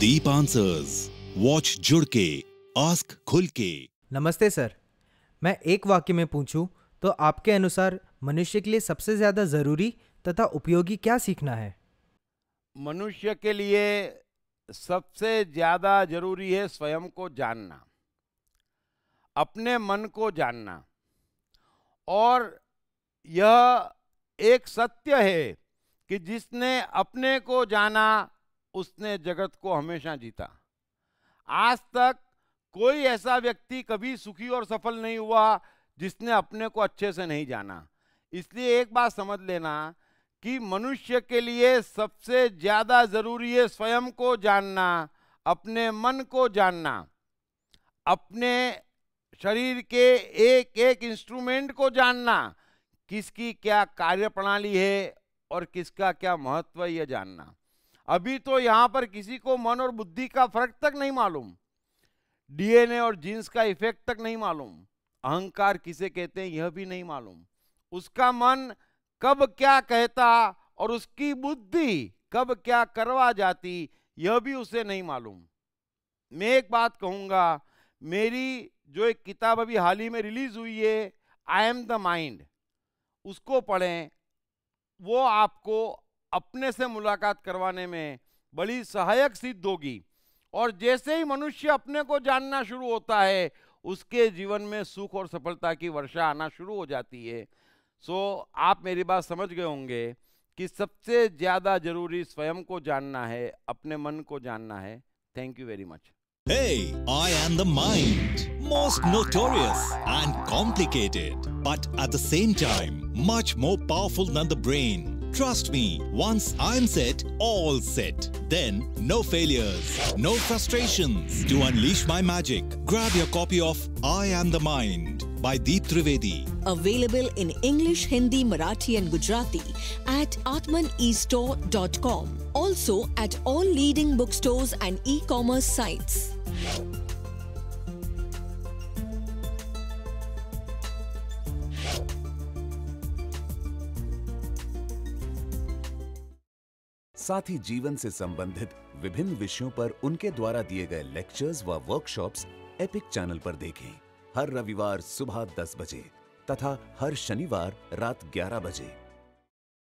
Deep Answers. Watch जुड़ के ask खुल के नमस्ते सर। मैं एक वाक्य में पूछूँ तो आपके अनुसार मनुष्य के लिए सबसे ज़्यादा ज़रूरी तथा उपयोगी क्या सीखना है? मनुष्य के लिए सबसे ज़्यादा ज़रूरी है स्वयं को जानना अपने मन को जानना। और यह एक सत्य है कि जिसने अपने को जाना उसने जगत को हमेशा जीता। आज तक कोई ऐसा व्यक्ति कभी सुखी और सफल नहीं हुआ जिसने अपने को अच्छे से नहीं जाना। इसलिए एक बात समझ लेना कि मनुष्य के लिए सबसे ज़्यादा ज़रूरी है स्वयं को जानना, अपने मन को जानना, अपने शरीर के एक एक इंस्ट्रूमेंट को जानना, किसकी क्या कार्य प्रणाली है और किसका क्या महत्व यह जानना। अभी तो यहाँ पर किसी को मन और बुद्धि का फ़र्क तक नहीं मालूम। डीएनए और जीन्स का इफ़ेक्ट तक नहीं मालूम। अहंकार किसे कहते हैं यह भी नहीं मालूम। उसका मन कब क्या कहता और उसकी बुद्धि कब क्या करवा जाती, यह भी उसे नहीं मालूम। मैं एक बात कहूँगा, मेरी जो एक किताब अभी हाल ही में रिलीज़ हुई है, आई एम द माइंड। उसको पढ़ें, वो आपको अपने से मुलाकात करवाने में बड़ी सहायक सिद्ध होगी और जैसे ही मनुष्य अपने को जानना शुरू होता है उसके जीवन में सुख और सफलता की वर्षा आना शुरू हो जाती है सो आप मेरी बात समझ गए होंगे कि सबसे ज़्यादा ज़रूरी स्वयं को जानना है अपने मन को जानना है thank you very much Hey, I am the mind. Most notorious and complicated, but at the same time, much more powerful than the brain. Trust me, once I'm set, all set. Then, no failures, no frustrations. To unleash my magic, grab your copy of I Am the Mind by Deep Trivedi. Available in English, Hindi, Marathi, and Gujarati at atmanestore.com. Also at all leading bookstores and e commerce sites. साथ ही जीवन से संबंधित विभिन्न विषयों पर उनके द्वारा दिए गए लेक्चर्स व वर्कशॉप्स एपिक चैनल पर देखें। हर रविवार सुबह 10 बजे तथा हर शनिवार रात 11 बजे।